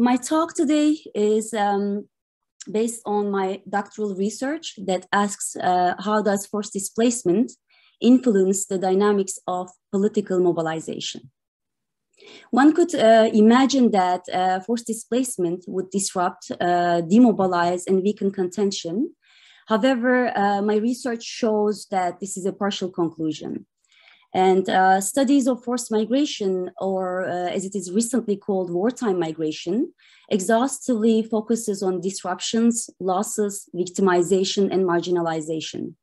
my talk today is um, based on my doctoral research that asks uh, how does forced displacement influence the dynamics of political mobilization. One could uh, imagine that uh, forced displacement would disrupt, uh, demobilize, and weaken contention. However, uh, my research shows that this is a partial conclusion. And uh, studies of forced migration, or uh, as it is recently called, wartime migration, exhaustively focuses on disruptions, losses, victimization, and marginalization.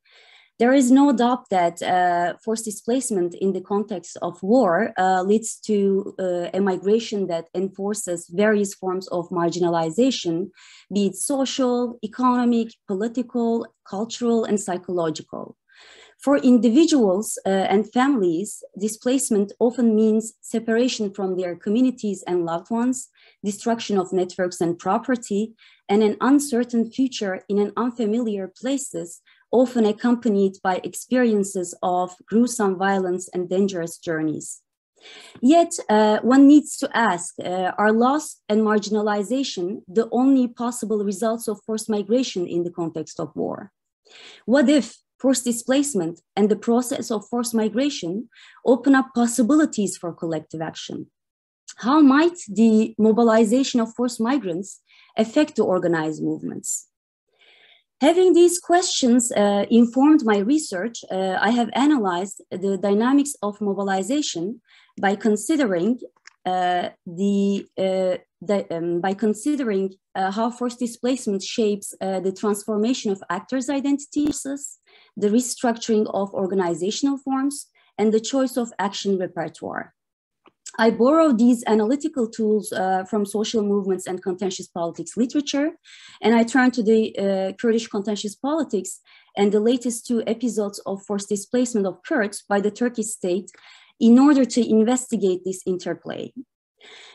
There is no doubt that uh, forced displacement in the context of war uh, leads to uh, a migration that enforces various forms of marginalization, be it social, economic, political, cultural, and psychological. For individuals uh, and families, displacement often means separation from their communities and loved ones, destruction of networks and property, and an uncertain future in an unfamiliar places, often accompanied by experiences of gruesome violence and dangerous journeys. Yet, uh, one needs to ask, uh, are loss and marginalization the only possible results of forced migration in the context of war? What if forced displacement and the process of forced migration open up possibilities for collective action. How might the mobilization of forced migrants affect the organized movements? Having these questions uh, informed my research, uh, I have analyzed the dynamics of mobilization by considering uh, the, uh, the um, by considering uh, how forced displacement shapes uh, the transformation of actors' identities, the restructuring of organizational forms, and the choice of action repertoire. I borrow these analytical tools uh, from social movements and contentious politics literature, and I turn to the uh, Kurdish contentious politics and the latest two episodes of forced displacement of Kurds by the Turkish state in order to investigate this interplay.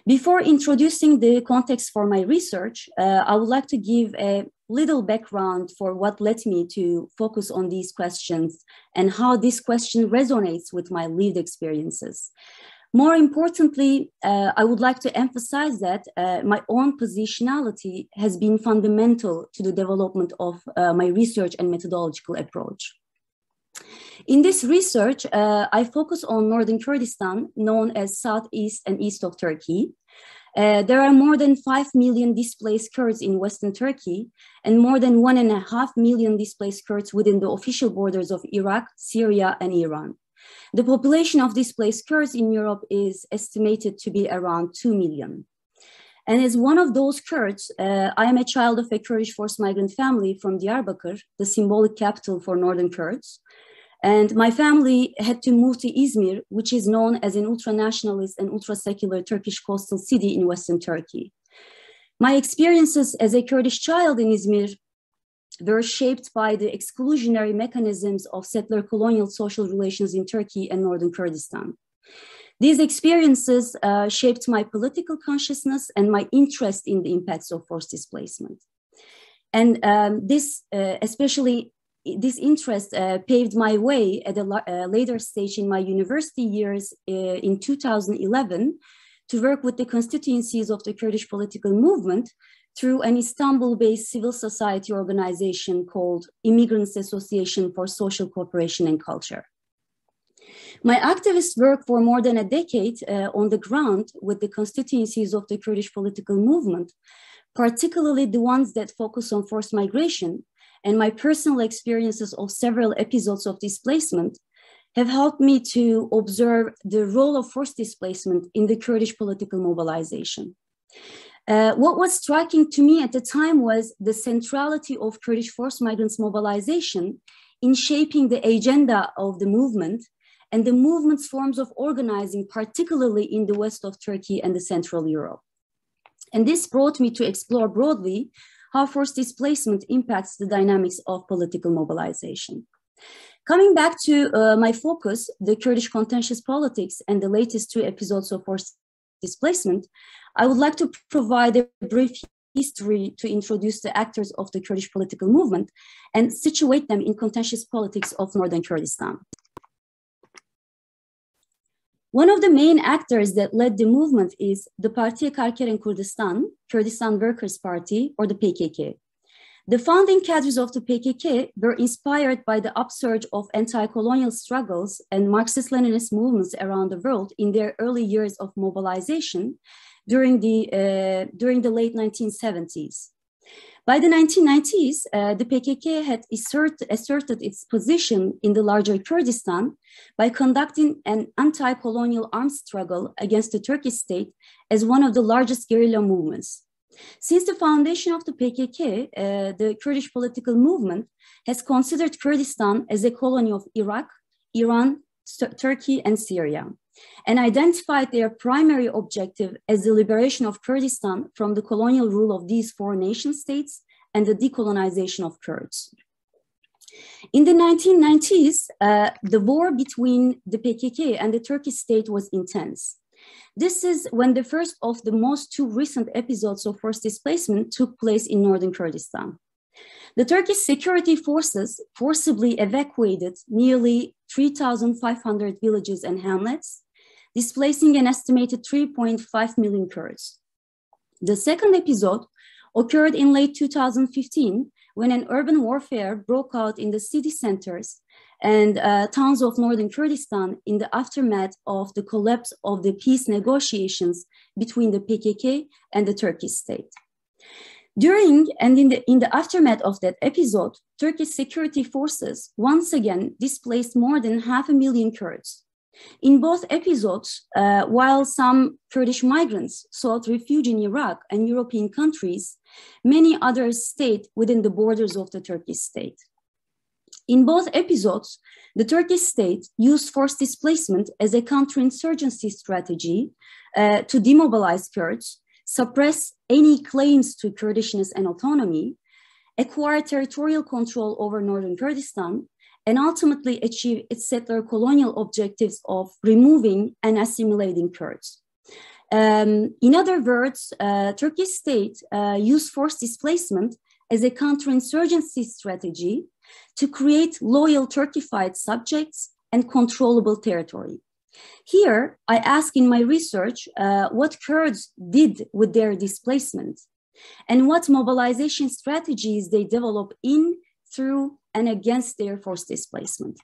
Before introducing the context for my research, uh, I would like to give a little background for what led me to focus on these questions and how this question resonates with my lived experiences. More importantly, uh, I would like to emphasize that uh, my own positionality has been fundamental to the development of uh, my research and methodological approach. In this research, uh, I focus on Northern Kurdistan, known as Southeast and East of Turkey. Uh, there are more than 5 million displaced Kurds in Western Turkey and more than 1.5 million displaced Kurds within the official borders of Iraq, Syria, and Iran. The population of displaced Kurds in Europe is estimated to be around 2 million. And as one of those Kurds, uh, I am a child of a Kurdish forced migrant family from Diyarbakir, the symbolic capital for Northern Kurds. And my family had to move to Izmir, which is known as an ultra-nationalist and ultra-secular Turkish coastal city in Western Turkey. My experiences as a Kurdish child in Izmir were shaped by the exclusionary mechanisms of settler colonial social relations in Turkey and Northern Kurdistan. These experiences uh, shaped my political consciousness and my interest in the impacts of forced displacement. And um, this, uh, especially this interest uh, paved my way at a uh, later stage in my university years uh, in 2011 to work with the constituencies of the Kurdish political movement through an Istanbul-based civil society organization called Immigrants Association for Social Cooperation and Culture. My activist work for more than a decade uh, on the ground with the constituencies of the Kurdish political movement, particularly the ones that focus on forced migration, and my personal experiences of several episodes of displacement have helped me to observe the role of forced displacement in the Kurdish political mobilization. Uh, what was striking to me at the time was the centrality of Kurdish forced migrants mobilization in shaping the agenda of the movement and the movement's forms of organizing, particularly in the west of Turkey and the Central Europe. And this brought me to explore broadly how forced displacement impacts the dynamics of political mobilization. Coming back to uh, my focus, the Kurdish contentious politics and the latest two episodes of forced displacement, I would like to provide a brief history to introduce the actors of the Kurdish political movement and situate them in contentious politics of Northern Kurdistan. One of the main actors that led the movement is the Partiye Karkeren Kurdistan, Kurdistan Workers' Party, or the PKK. The founding cadres of the PKK were inspired by the upsurge of anti-colonial struggles and Marxist-Leninist movements around the world in their early years of mobilization during the, uh, during the late 1970s. By the 1990s, uh, the PKK had assert, asserted its position in the larger Kurdistan by conducting an anti-colonial armed struggle against the Turkish state as one of the largest guerrilla movements. Since the foundation of the PKK, uh, the Kurdish political movement has considered Kurdistan as a colony of Iraq, Iran, Turkey, and Syria, and identified their primary objective as the liberation of Kurdistan from the colonial rule of these four nation states and the decolonization of Kurds. In the 1990s, uh, the war between the PKK and the Turkish state was intense. This is when the first of the most two recent episodes of forced displacement took place in northern Kurdistan. The Turkish security forces forcibly evacuated nearly 3,500 villages and hamlets, displacing an estimated 3.5 million Kurds. The second episode occurred in late 2015 when an urban warfare broke out in the city centers and uh, towns of northern Kurdistan in the aftermath of the collapse of the peace negotiations between the PKK and the Turkish state. During and in the, in the aftermath of that episode, Turkish security forces once again displaced more than half a million Kurds. In both episodes, uh, while some Kurdish migrants sought refuge in Iraq and European countries, many others stayed within the borders of the Turkish state. In both episodes, the Turkish state used forced displacement as a counterinsurgency strategy uh, to demobilize Kurds, suppress any claims to Kurdishness and autonomy, acquire territorial control over northern Kurdistan, and ultimately achieve its settler colonial objectives of removing and assimilating Kurds. Um, in other words, uh, Turkish state uh, used forced displacement as a counterinsurgency strategy to create loyal Turkified subjects and controllable territory. Here, I ask in my research uh, what Kurds did with their displacement and what mobilization strategies they develop in, through, and against their forced displacement.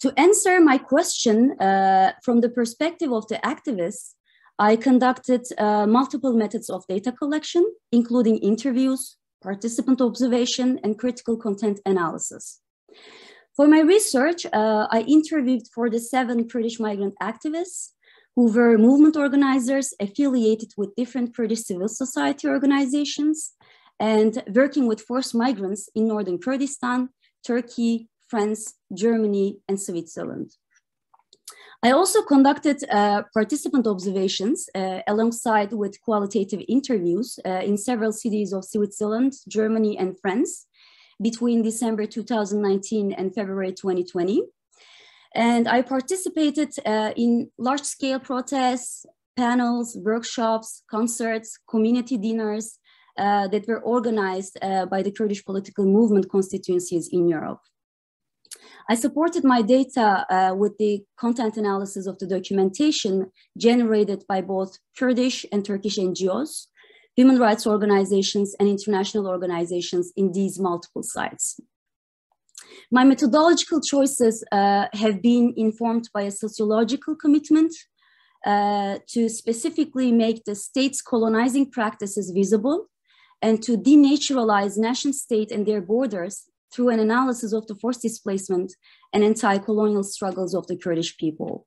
To answer my question uh, from the perspective of the activists, I conducted uh, multiple methods of data collection, including interviews, participant observation, and critical content analysis. For my research, uh, I interviewed for the seven Kurdish migrant activists who were movement organizers affiliated with different Kurdish civil society organizations and working with forced migrants in Northern Kurdistan, Turkey, France, Germany, and Switzerland. I also conducted uh, participant observations uh, alongside with qualitative interviews uh, in several cities of Switzerland, Germany, and France between December 2019 and February 2020. And I participated uh, in large-scale protests, panels, workshops, concerts, community dinners uh, that were organized uh, by the Kurdish political movement constituencies in Europe. I supported my data uh, with the content analysis of the documentation generated by both Kurdish and Turkish NGOs, human rights organizations, and international organizations in these multiple sites. My methodological choices uh, have been informed by a sociological commitment uh, to specifically make the state's colonizing practices visible and to denaturalize nation state and their borders through an analysis of the forced displacement and anti-colonial struggles of the Kurdish people.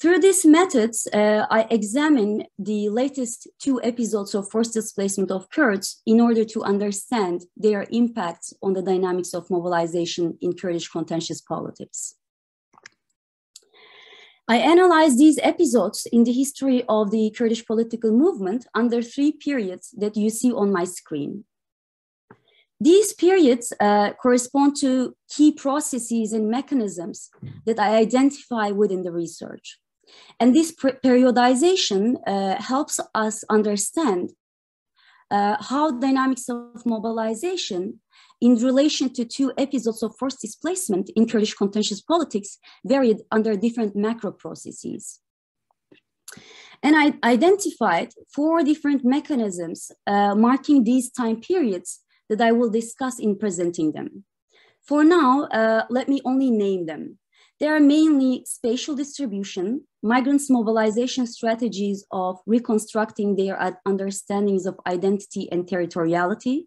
Through these methods, uh, I examine the latest two episodes of forced displacement of Kurds in order to understand their impact on the dynamics of mobilization in Kurdish contentious politics. I analyze these episodes in the history of the Kurdish political movement under three periods that you see on my screen. These periods uh, correspond to key processes and mechanisms that I identify within the research. And this periodization uh, helps us understand uh, how dynamics of mobilization in relation to two episodes of forced displacement in Kurdish contentious politics varied under different macro processes. And I identified four different mechanisms uh, marking these time periods that I will discuss in presenting them. For now, uh, let me only name them. They are mainly spatial distribution, migrants' mobilization strategies of reconstructing their understandings of identity and territoriality,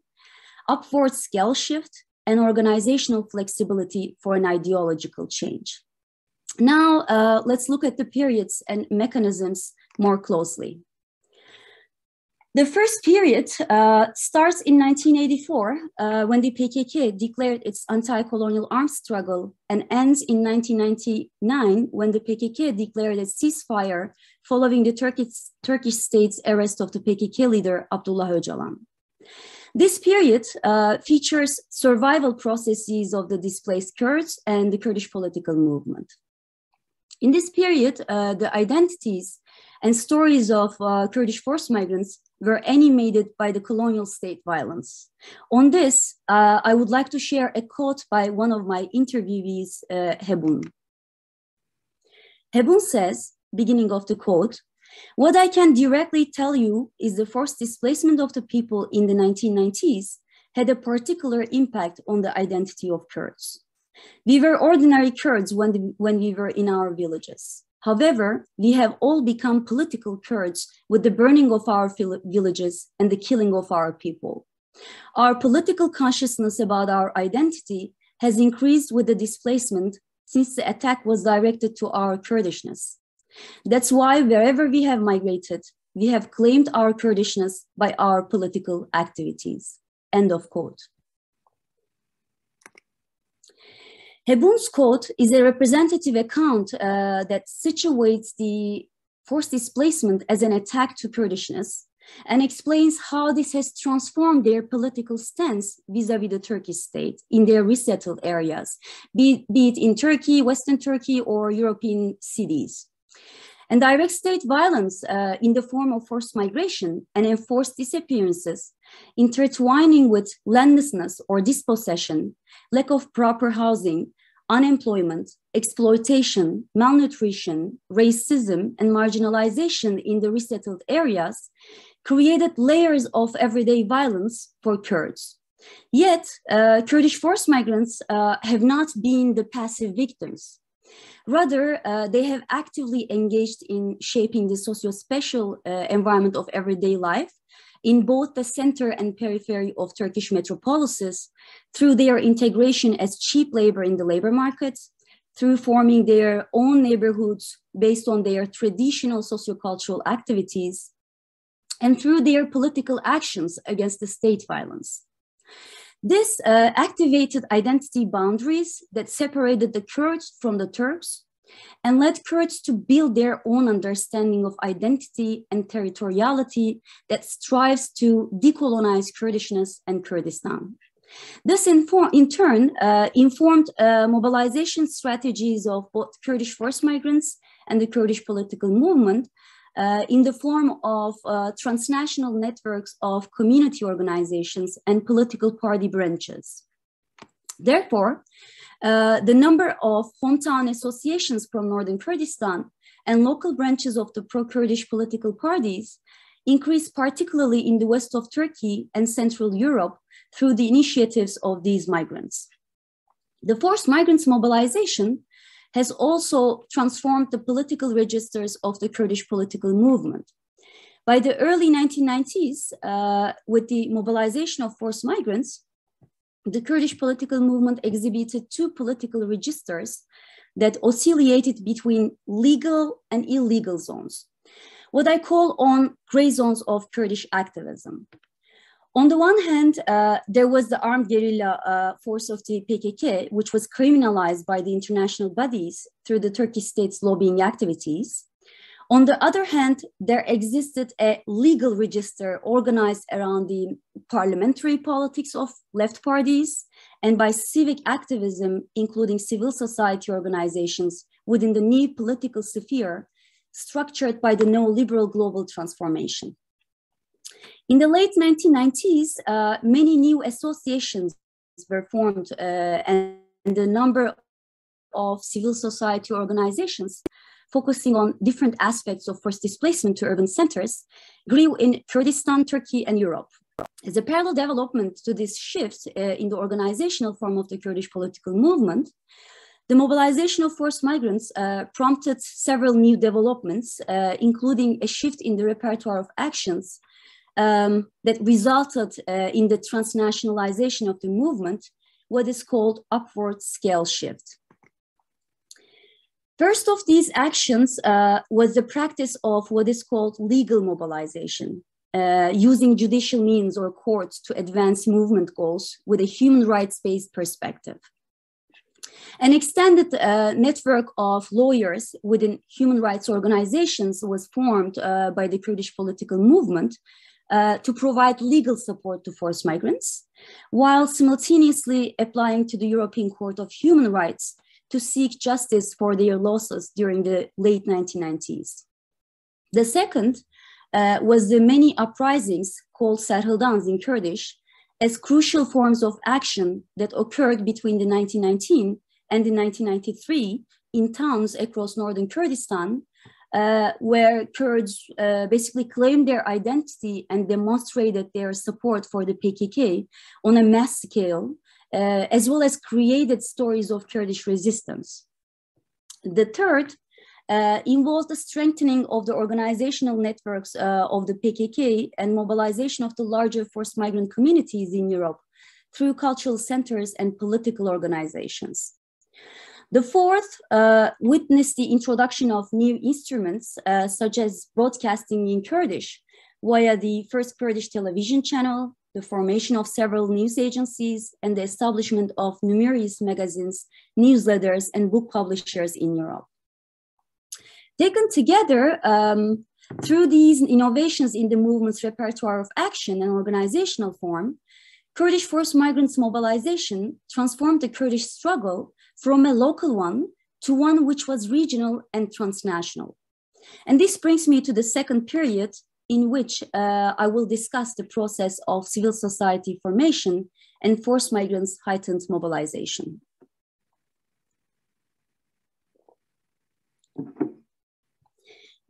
upward scale shift, and organizational flexibility for an ideological change. Now, uh, let's look at the periods and mechanisms more closely. The first period uh, starts in 1984 uh, when the PKK declared its anti-colonial arms struggle and ends in 1999 when the PKK declared a ceasefire following the Turkish, Turkish state's arrest of the PKK leader Abdullah Öcalan. This period uh, features survival processes of the displaced Kurds and the Kurdish political movement. In this period, uh, the identities and stories of uh, Kurdish forced migrants were animated by the colonial state violence. On this, uh, I would like to share a quote by one of my interviewees, uh, Hebun. Hebun says, beginning of the quote, what I can directly tell you is the forced displacement of the people in the 1990s had a particular impact on the identity of Kurds. We were ordinary Kurds when, the, when we were in our villages. However, we have all become political Kurds with the burning of our villages and the killing of our people. Our political consciousness about our identity has increased with the displacement since the attack was directed to our Kurdishness. That's why wherever we have migrated, we have claimed our Kurdishness by our political activities. End of quote. Hebun's quote is a representative account uh, that situates the forced displacement as an attack to Kurdishness and explains how this has transformed their political stance vis-a-vis the Turkish state in their resettled areas, be, be it in Turkey, Western Turkey, or European cities. And direct state violence uh, in the form of forced migration and enforced disappearances, intertwining with landlessness or dispossession, lack of proper housing, unemployment, exploitation, malnutrition, racism, and marginalization in the resettled areas created layers of everyday violence for Kurds. Yet, uh, Kurdish forced migrants uh, have not been the passive victims. Rather, uh, they have actively engaged in shaping the socio-spatial uh, environment of everyday life in both the center and periphery of Turkish metropolises through their integration as cheap labor in the labor markets, through forming their own neighborhoods based on their traditional sociocultural activities, and through their political actions against the state violence. This uh, activated identity boundaries that separated the Kurds from the Turks and led Kurds to build their own understanding of identity and territoriality that strives to decolonize Kurdishness and Kurdistan. This in turn uh, informed uh, mobilization strategies of both Kurdish forced migrants and the Kurdish political movement uh, in the form of uh, transnational networks of community organizations and political party branches. Therefore, uh, the number of hometown associations from Northern Kurdistan and local branches of the pro-Kurdish political parties increased particularly in the west of Turkey and Central Europe through the initiatives of these migrants. The forced migrants mobilization has also transformed the political registers of the Kurdish political movement. By the early 1990s, uh, with the mobilization of forced migrants, the Kurdish political movement exhibited two political registers that oscillated between legal and illegal zones, what I call on gray zones of Kurdish activism. On the one hand, uh, there was the armed guerrilla uh, force of the PKK, which was criminalized by the international bodies through the Turkish state's lobbying activities. On the other hand, there existed a legal register organized around the parliamentary politics of left parties and by civic activism, including civil society organizations within the new political sphere structured by the neoliberal global transformation. In the late 1990s, uh, many new associations were formed uh, and the number of civil society organizations focusing on different aspects of forced displacement to urban centers grew in Kurdistan, Turkey, and Europe. As a parallel development to this shift uh, in the organizational form of the Kurdish political movement, the mobilization of forced migrants uh, prompted several new developments, uh, including a shift in the repertoire of actions um, that resulted uh, in the transnationalization of the movement, what is called upward scale shift. First of these actions uh, was the practice of what is called legal mobilization, uh, using judicial means or courts to advance movement goals with a human rights-based perspective. An extended uh, network of lawyers within human rights organizations was formed uh, by the Kurdish political movement uh, to provide legal support to forced migrants, while simultaneously applying to the European Court of Human Rights to seek justice for their losses during the late 1990s. The second uh, was the many uprisings called Serhildans in Kurdish as crucial forms of action that occurred between the 1919 and the 1993 in towns across northern Kurdistan, where Kurds uh, basically claimed their identity and demonstrated their support for the PKK on a mass scale uh, as well as created stories of Kurdish resistance. The third uh, involves the strengthening of the organizational networks uh, of the PKK and mobilization of the larger forced migrant communities in Europe through cultural centers and political organizations. The fourth uh, witnessed the introduction of new instruments, uh, such as broadcasting in Kurdish via the first Kurdish television channel, the formation of several news agencies, and the establishment of numerous magazines, newsletters, and book publishers in Europe. Taken together, um, through these innovations in the movement's repertoire of action and organizational form, Kurdish forced migrants mobilization transformed the Kurdish struggle from a local one to one which was regional and transnational. And this brings me to the second period, in which uh, I will discuss the process of civil society formation and forced migrants' heightened mobilization.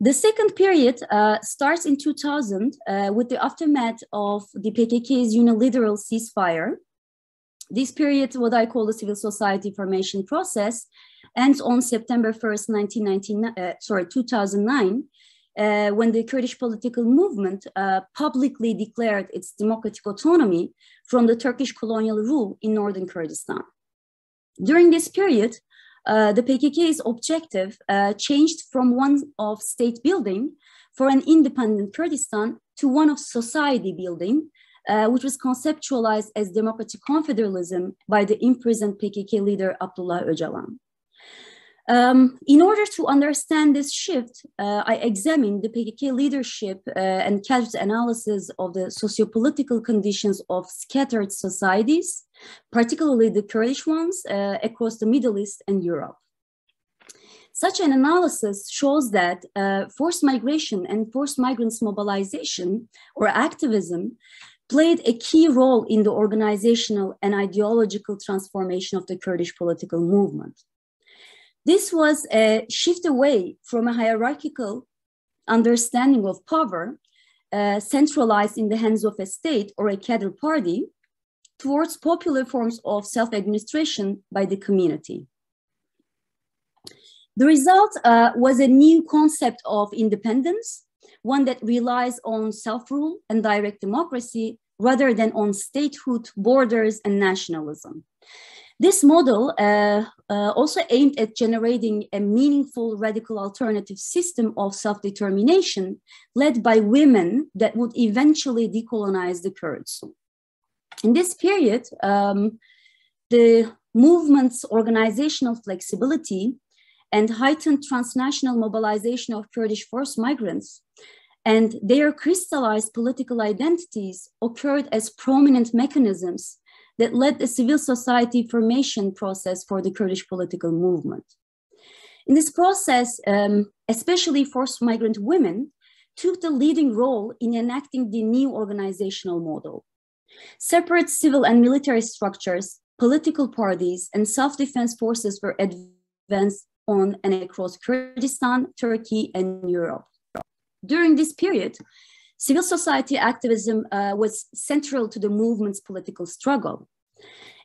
The second period uh, starts in 2000 uh, with the aftermath of the PKK's unilateral ceasefire. This period, what I call the civil society formation process, ends on September 1st, 1999, uh, sorry, 2009, uh, when the Kurdish political movement uh, publicly declared its democratic autonomy from the Turkish colonial rule in northern Kurdistan. During this period, uh, the PKK's objective uh, changed from one of state building for an independent Kurdistan to one of society building, uh, which was conceptualized as democratic confederalism by the imprisoned PKK leader Abdullah Öcalan. Um, in order to understand this shift, uh, I examined the PKK leadership uh, and carried analysis of the sociopolitical conditions of scattered societies, particularly the Kurdish ones, uh, across the Middle East and Europe. Such an analysis shows that uh, forced migration and forced migrants mobilization or activism played a key role in the organizational and ideological transformation of the Kurdish political movement. This was a shift away from a hierarchical understanding of power uh, centralized in the hands of a state or a cadre party towards popular forms of self-administration by the community. The result uh, was a new concept of independence, one that relies on self-rule and direct democracy rather than on statehood, borders, and nationalism. This model uh, uh, also aimed at generating a meaningful radical alternative system of self-determination led by women that would eventually decolonize the Kurds. In this period, um, the movement's organizational flexibility and heightened transnational mobilization of Kurdish forced migrants and their crystallized political identities occurred as prominent mechanisms that led the civil society formation process for the Kurdish political movement. In this process, um, especially forced migrant women took the leading role in enacting the new organizational model. Separate civil and military structures political parties, and self-defense forces were advanced on and across Kurdistan, Turkey, and Europe. During this period, civil society activism uh, was central to the movement's political struggle.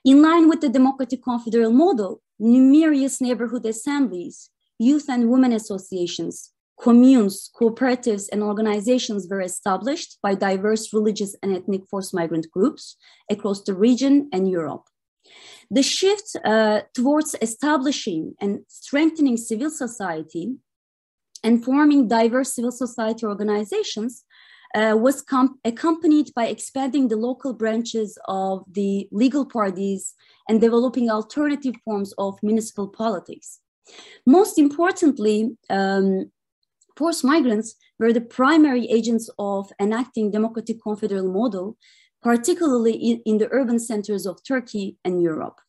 In line with the democratic confederal model, numerous neighborhood assemblies, youth and women associations, communes, cooperatives, and organizations were established by diverse religious and ethnic forced migrant groups across the region and Europe. The shift uh, towards establishing and strengthening civil society and forming diverse civil society organizations uh, was accompanied by expanding the local branches of the legal parties and developing alternative forms of municipal politics. Most importantly, um, forced migrants were the primary agents of enacting democratic confederal model, particularly in, in the urban centers of Turkey and Europe.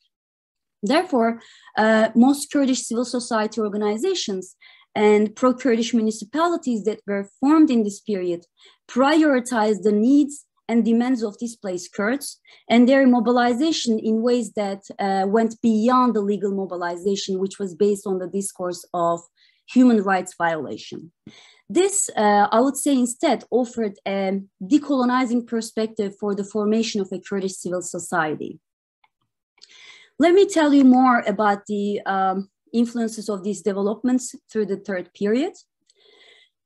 Therefore, uh, most Kurdish civil society organizations and pro-Kurdish municipalities that were formed in this period prioritized the needs and demands of displaced Kurds and their mobilization in ways that uh, went beyond the legal mobilization, which was based on the discourse of human rights violation. This, uh, I would say, instead offered a decolonizing perspective for the formation of a Kurdish civil society. Let me tell you more about the um, influences of these developments through the third period.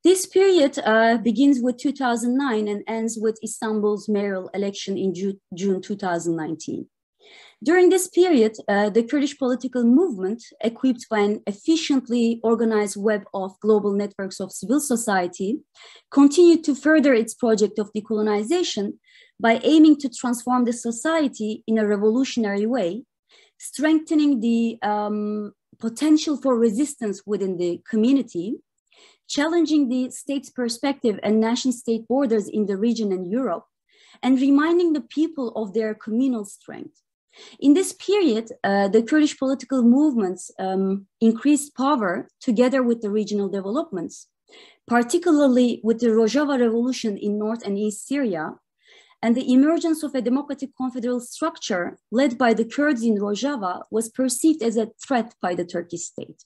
This period uh, begins with 2009 and ends with Istanbul's mayoral election in Ju June 2019. During this period, uh, the Kurdish political movement, equipped by an efficiently organized web of global networks of civil society, continued to further its project of decolonization by aiming to transform the society in a revolutionary way, strengthening the um, potential for resistance within the community, challenging the state's perspective and nation state borders in the region and Europe, and reminding the people of their communal strength. In this period, uh, the Kurdish political movements um, increased power together with the regional developments, particularly with the Rojava revolution in North and East Syria, and the emergence of a democratic confederal structure led by the Kurds in Rojava was perceived as a threat by the Turkish state.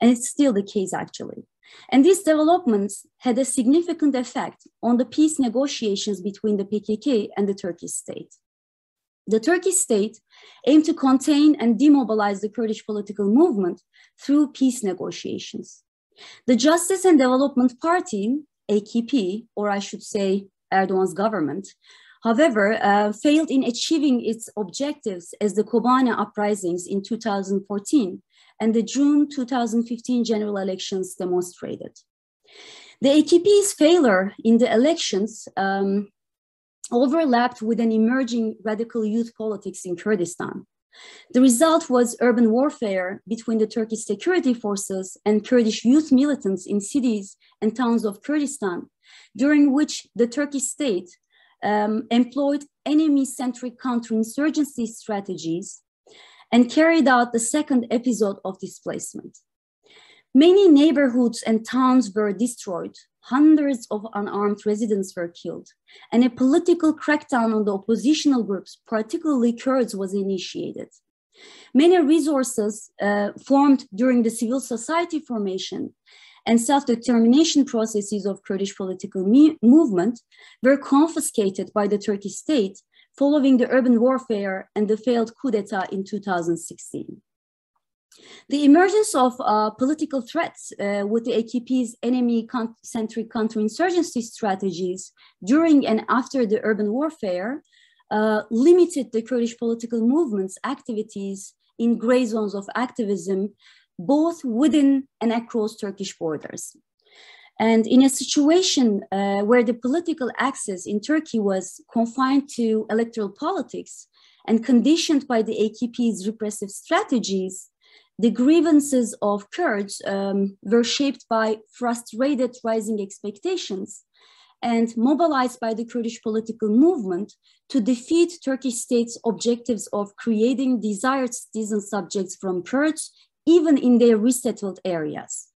And it's still the case, actually. And these developments had a significant effect on the peace negotiations between the PKK and the Turkish state. The Turkish state aimed to contain and demobilize the Kurdish political movement through peace negotiations. The Justice and Development Party, AKP, or I should say Erdogan's government, however, uh, failed in achieving its objectives as the Kobane uprisings in 2014 and the June 2015 general elections demonstrated. The AKP's failure in the elections um, overlapped with an emerging radical youth politics in Kurdistan. The result was urban warfare between the Turkish security forces and Kurdish youth militants in cities and towns of Kurdistan, during which the Turkish state um, employed enemy-centric counterinsurgency strategies and carried out the second episode of displacement. Many neighborhoods and towns were destroyed, hundreds of unarmed residents were killed, and a political crackdown on the oppositional groups, particularly Kurds, was initiated. Many resources uh, formed during the civil society formation and self-determination processes of Kurdish political movement were confiscated by the Turkish state following the urban warfare and the failed coup d'etat in 2016. The emergence of uh, political threats uh, with the AKP's enemy-centric counterinsurgency strategies during and after the urban warfare uh, limited the Kurdish political movement's activities in gray zones of activism, both within and across Turkish borders. And in a situation uh, where the political access in Turkey was confined to electoral politics and conditioned by the AKP's repressive strategies, the grievances of Kurds um, were shaped by frustrated rising expectations and mobilized by the Kurdish political movement to defeat Turkish state's objectives of creating desired citizen subjects from Kurds, even in their resettled areas.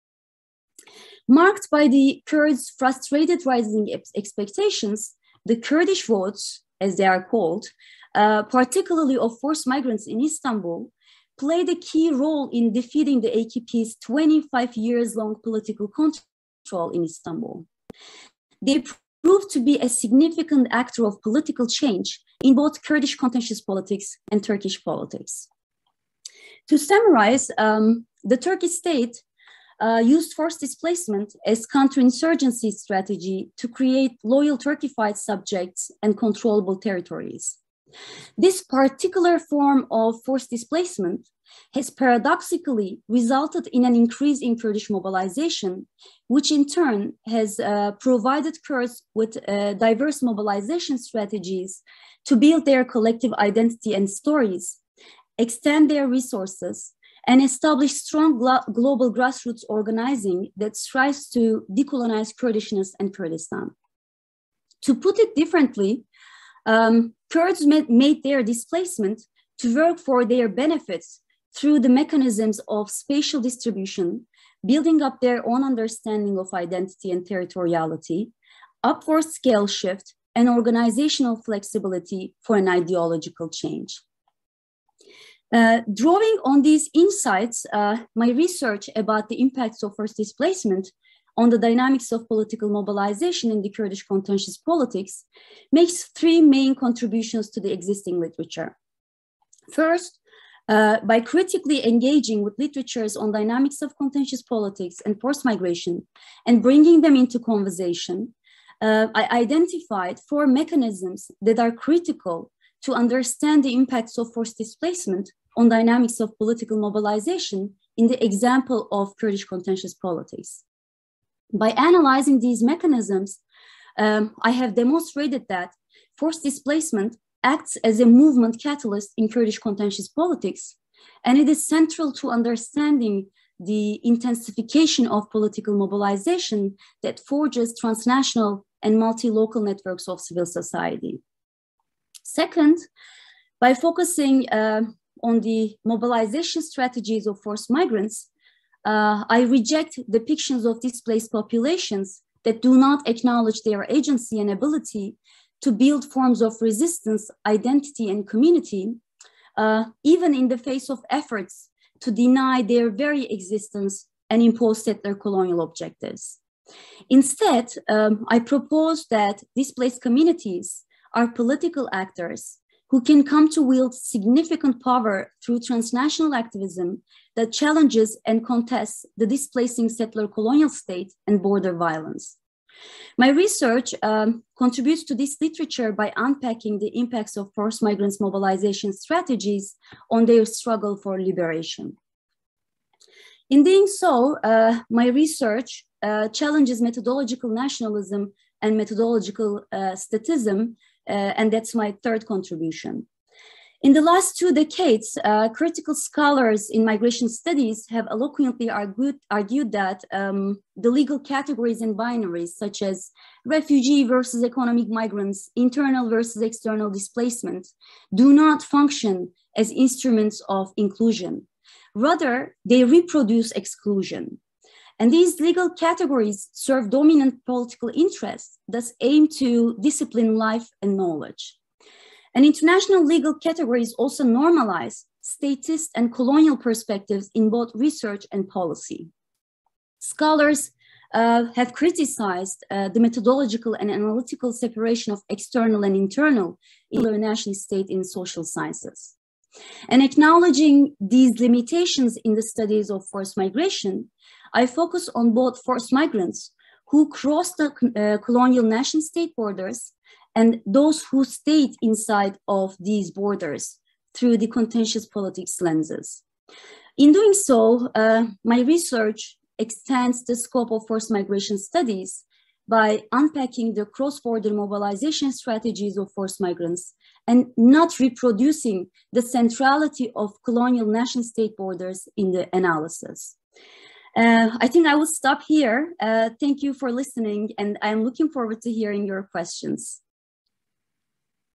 Marked by the Kurds' frustrated rising expectations, the Kurdish votes, as they are called, uh, particularly of forced migrants in Istanbul, played a key role in defeating the AKP's 25 years long political control in Istanbul. They proved to be a significant actor of political change in both Kurdish contentious politics and Turkish politics. To summarize, um, the Turkish state uh, used forced displacement as counterinsurgency strategy to create loyal Turkified subjects and controllable territories. This particular form of forced displacement has paradoxically resulted in an increase in Kurdish mobilization, which in turn has uh, provided Kurds with uh, diverse mobilization strategies to build their collective identity and stories, extend their resources, and establish strong global grassroots organizing that strives to decolonize Kurdishness and Kurdistan. To put it differently, um, Kurds made, made their displacement to work for their benefits through the mechanisms of spatial distribution, building up their own understanding of identity and territoriality, upward scale shift, and organizational flexibility for an ideological change. Uh, drawing on these insights, uh, my research about the impacts of forced displacement on the dynamics of political mobilization in the Kurdish contentious politics makes three main contributions to the existing literature. First, uh, by critically engaging with literatures on dynamics of contentious politics and forced migration and bringing them into conversation, uh, I identified four mechanisms that are critical to understand the impacts of forced displacement on dynamics of political mobilization in the example of Kurdish contentious politics. By analyzing these mechanisms, um, I have demonstrated that forced displacement acts as a movement catalyst in Kurdish contentious politics, and it is central to understanding the intensification of political mobilization that forges transnational and multi-local networks of civil society. Second, by focusing uh, on the mobilization strategies of forced migrants, uh, I reject depictions of displaced populations that do not acknowledge their agency and ability to build forms of resistance, identity, and community, uh, even in the face of efforts to deny their very existence and impose settler colonial objectives. Instead, um, I propose that displaced communities are political actors who can come to wield significant power through transnational activism that challenges and contests the displacing settler colonial state and border violence. My research um, contributes to this literature by unpacking the impacts of forced migrants' mobilization strategies on their struggle for liberation. In doing so, uh, my research uh, challenges methodological nationalism and methodological uh, statism and that's my third contribution. In the last two decades, uh, critical scholars in migration studies have eloquently argued, argued that um, the legal categories and binaries, such as refugee versus economic migrants, internal versus external displacement, do not function as instruments of inclusion. Rather, they reproduce exclusion. And these legal categories serve dominant political interests, thus aim to discipline life and knowledge. And international legal categories also normalize statist and colonial perspectives in both research and policy. Scholars uh, have criticized uh, the methodological and analytical separation of external and internal in state in social sciences. And acknowledging these limitations in the studies of forced migration, I focus on both forced migrants who cross the uh, colonial nation state borders and those who stayed inside of these borders through the contentious politics lenses. In doing so, uh, my research extends the scope of forced migration studies by unpacking the cross-border mobilization strategies of forced migrants and not reproducing the centrality of colonial nation state borders in the analysis. Uh, I think I will stop here. Uh, thank you for listening, and I'm looking forward to hearing your questions.